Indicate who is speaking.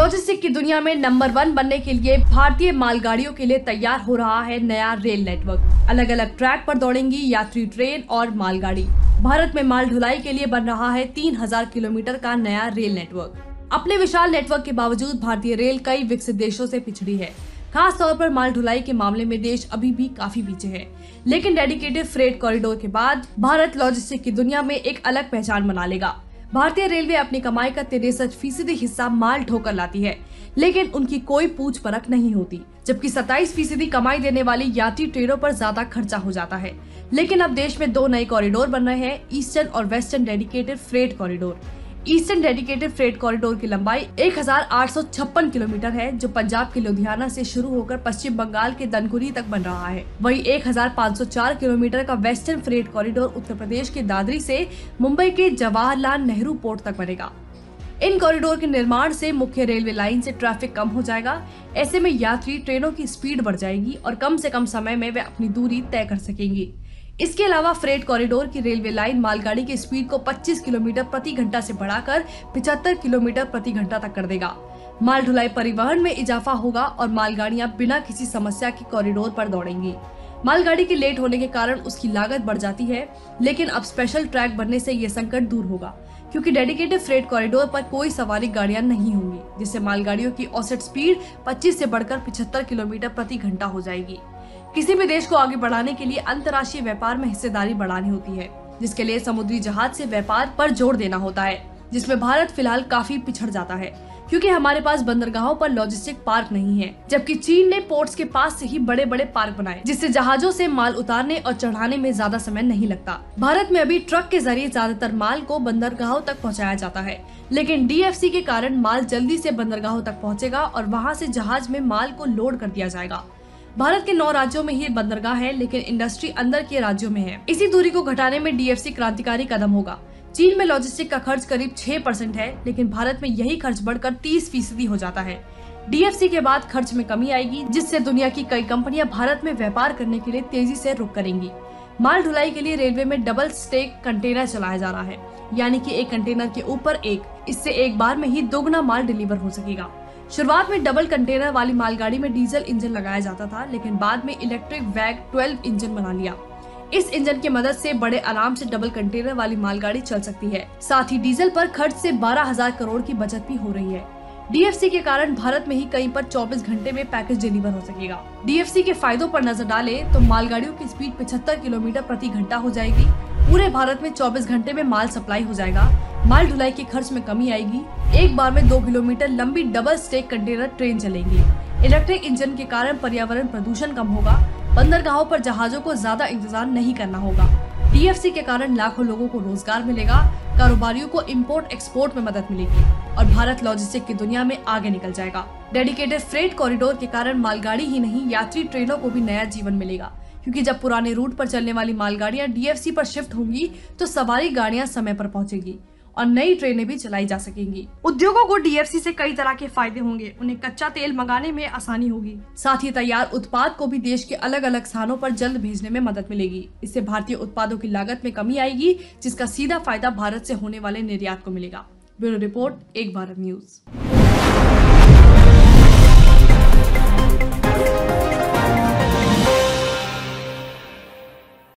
Speaker 1: Logistic की दुनिया में नंबर वन बनने के लिए भारतीय मालगाड़ियों के लिए तैयार हो रहा है नया रेल नेटवर्क। अलग अलग ट्रैक पर दौड़ेंगी यात्री ट्रेन और मालगाड़ी। भारत में माल ढुलाई के लिए बन रहा है 3000 किलोमीटर का नया रेल नेटवर्क। अपने विशाल नेटवर्क के बावजूद भारतीय रेल कई विकसित देशों से पिछड़ी है। खास तौर पर माल ढुलाई के मामले में देश अभी भी काफ़ी पीछे है। लेकिन डेडिकेटेड फ्रेट कॉरिडोर के बाद भारत लॉजिस्टिक की दुनिया में एक अलग पहचान बना लेगा। भारतीय रेलवे अपनी कमाई का तिरसठ फ़ीसदी हिस्सा माल ढोकर लाती है, लेकिन उनकी कोई पूछ परख नहीं होती, जबकि 27 फ़ीसदी कमाई देने वाली यात्री ट्रेनों पर ज़्यादा खर्चा हो जाता है। लेकिन अब देश में दो नए कॉरिडोर बन रहे हैं ईस्टर्न और western dedicated freight corridor eastern dedicated freight corridor की लंबाई एक हज़ार आठ सौ छप्पन किलोमीटर है, जो पंजाब के लुधियाना से शुरू होकर पश्चिम बंगाल के दनकुरी तक बन रहा है। वहीं 1504 किलोमीटर का western freight corridor Uttar Pradesh के दादरी से मुंबई के जवाहरलाल नेहरू पोर्ट तक बनेगा। इन कॉरिडोर के निर्माण से मुख्य रेलवे लाइन से ट्रैफ़िक कम हो जाएगा। ऐसे में यात्री ट्रेनों की स्पीड बढ़ जाएगी और कम से कम समय में वे अपनी दूरी तय कर सकेंगी। इसके अलावा फ्रेट कॉरिडोर की रेलवे लाइन मालगाड़ी की स्पीड को 25 किलोमीटर प्रति घंटा से बढ़ाकर 75 किलोमीटर प्रति घंटा तक कर देगा। माल ढुलाई परिवहन में इजाफा होगा और मालगाड़ियाँ बिना किसी समस्या के कॉरिडोर पर दौड़ेंगी। मालगाड़ी के लेट होने के कारण उसकी लागत बढ़ जाती है, लेकिन अब स्पेशल ट्रैक बनने से ये संकट दूर होगा, क्योंकि डेडिकेटेड फ्रेट कॉरिडोर पर कोई सवारी गाड़ियाँ नहीं होंगी, जिससे मालगाड़ियों की औसत स्पीड 25 से बढ़कर 75 किलोमीटर प्रति घंटा हो जाएगी। किसी भी देश को आगे बढ़ाने के लिए अंतर्राष्ट्रीय व्यापार में हिस्सेदारी बढ़ानी होती है, जिसके लिए समुद्री जहाज़ से व्यापार पर ज़ोर देना होता है, जिसमें भारत फ़िलहाल काफ़ी पिछड़ जाता है, क्योंकि हमारे पास बंदरगाहों पर लॉजिस्टिक पार्क नहीं है, जबकि चीन ने पोर्ट्स के पास से ही बड़े बड़े पार्क बनाए, जिससे जहाजों से माल उतारने और चढ़ाने में ज़्यादा समय नहीं लगता। भारत में अभी ट्रक के ज़रिए ज़्यादातर माल को बंदरगाहों तक पहुँचाया जाता है, लेकिन डीएफसी के कारण माल जल्दी से बंदरगाहों तक पहुंचेगा और वहाँ से जहाज़ में माल को लोड कर दिया जाएगा। भारत के नौ राज्यों में ही बंदरगाह है, लेकिन इंडस्ट्री अंदर के राज्यों में है। इसी दूरी को घटाने में डीएफसी क्रांतिकारी कदम होगा। चीन में लॉजिस्टिक का खर्च करीब 6 परसेंट है, लेकिन भारत में यही खर्च बढ़कर 30 फ़ीसदी हो जाता है। डीएफसी के बाद खर्च में कमी आएगी, जिससे दुनिया की कई कंपनियाँ भारत में व्यापार करने के लिए तेज़ी से रुक करेंगी। माल ढुलाई के लिए रेलवे में डबल स्टेक कंटेनर चलाया जा रहा है, यानी कि एक कंटेनर के ऊपर एक। इससे एक बार में ही दोगुना माल डिलीवर हो सकेगा। शुरुआत में डबल कंटेनर वाली मालगाड़ी में डीजल इंजन लगाया जाता था लेकिन बाद में इलेक्ट्रिक वैग 12 इंजन बना लिया। इस इंजन की मदद से बड़े आराम से डबल कंटेनर वाली मालगाड़ी चल सकती है। साथ ही डीजल पर खर्च से 12,000 करोड़ की बचत भी हो रही है। डीएफसी के कारण भारत में ही कहीं पर 24 घंटे में पैकेज डिलीवर हो सकेगा। डीएफसी के फायदों पर नज़र डाले तो मालगाड़ियों की स्पीड पचहत्तर किलोमीटर प्रति घंटा हो जाएगी। पूरे भारत में 24 घंटे में माल सप्लाई हो जाएगा। माल ढुलाई के खर्च में कमी आएगी। एक बार में दो किलोमीटर लंबी डबल स्टेक कंटेनर ट्रेन चलेंगी। इलेक्ट्रिक इंजन के कारण पर्यावरण प्रदूषण कम होगा। बंदरगाहों पर जहाजों को ज़्यादा इंतज़ार नहीं करना होगा। डीएफसी के कारण लाखों लोगों को रोज़गार मिलेगा। कारोबारियों को इम्पोर्ट एक्सपोर्ट में मदद मिलेगी। और भारत लॉजिस्टिक की दुनिया में आगे निकल जाएगा। डेडिकेटेड फ्रेट कॉरिडोर के कारण मालगाड़ी ही नहीं, यात्री ट्रेनों को भी नया जीवन मिलेगा। क्योंकि जब पुराने रूट पर चलने वाली मालगाड़ियाँ डीएफसी पर शिफ्ट होंगी तो सवारी गाड़ियाँ समय पर पहुंचेगी। और नई ट्रेनें भी चलाई जा सकेंगी। उद्योगों को डीएफसी से कई तरह के फ़ायदे होंगे। उन्हें कच्चा तेल मंगाने में आसानी होगी। साथ ही तैयार उत्पाद को भी देश के अलग अलग स्थानों पर जल्द भेजने में मदद मिलेगी। इससे भारतीय उत्पादों की लागत में कमी आएगी, जिसका सीधा फ़ायदा भारत से होने वाले निर्यात को मिलेगा। ब्यूरो रिपोर्ट, एक भारत न्यूज़।